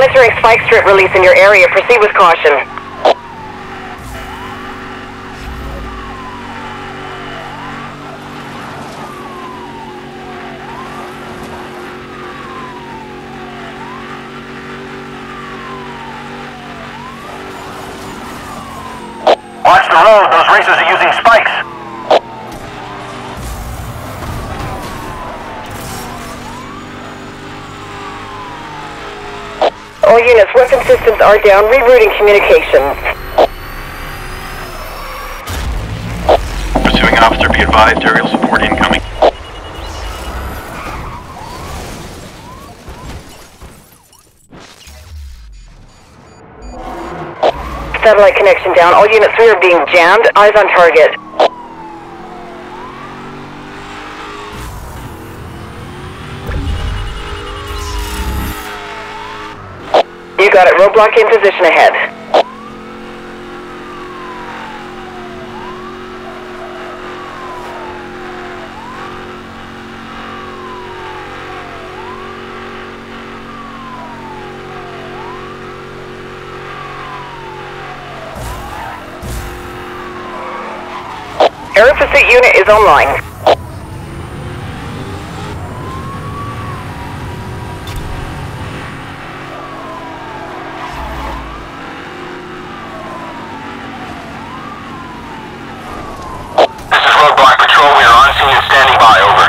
monitoring spike strip release in your area. Proceed with caution. Watch the road. Those racers are using spikes. Units, weapon systems are down. Rerouting communications. Pursuing officer, be advised, aerial support incoming. Satellite connection down. All units, we are being jammed. Eyes on target. You got it. Roadblock in position ahead. Air pursuit unit is online. This is Roadblock Patrol. We are on scene and standing by. Over.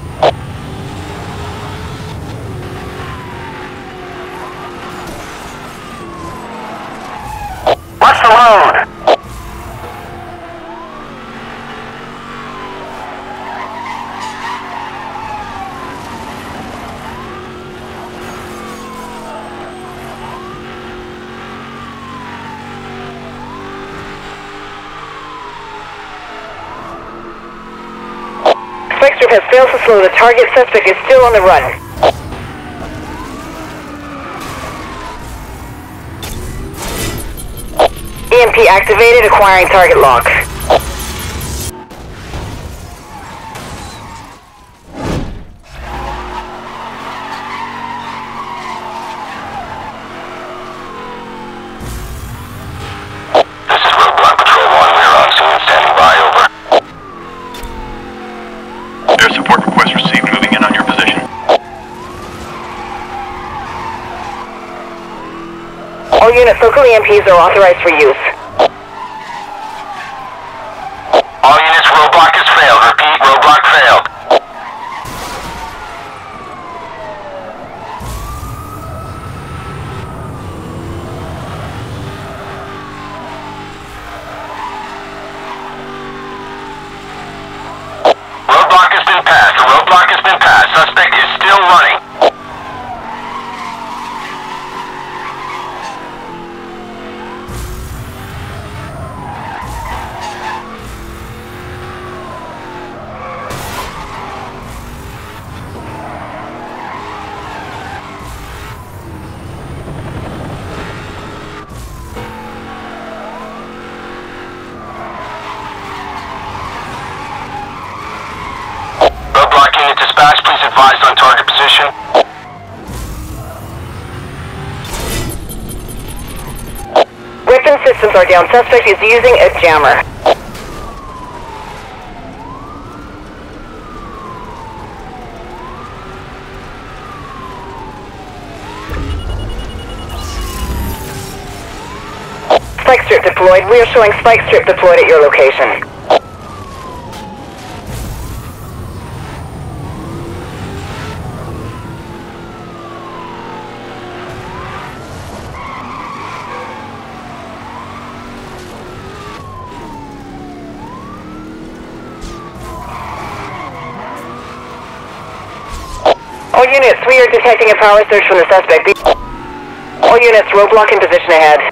Watch the road. Has failed to slow. The target suspect is still on the run. EMP activated, acquiring target lock. Units, local EMPs are authorized for use. Dispatch, please advise on target position. Weapon systems are down. Suspect is using a jammer. Spike strip deployed. We are showing spike strip deployed at your location. Units, we are detecting a power surge from the suspect. All units, roadblock in position ahead.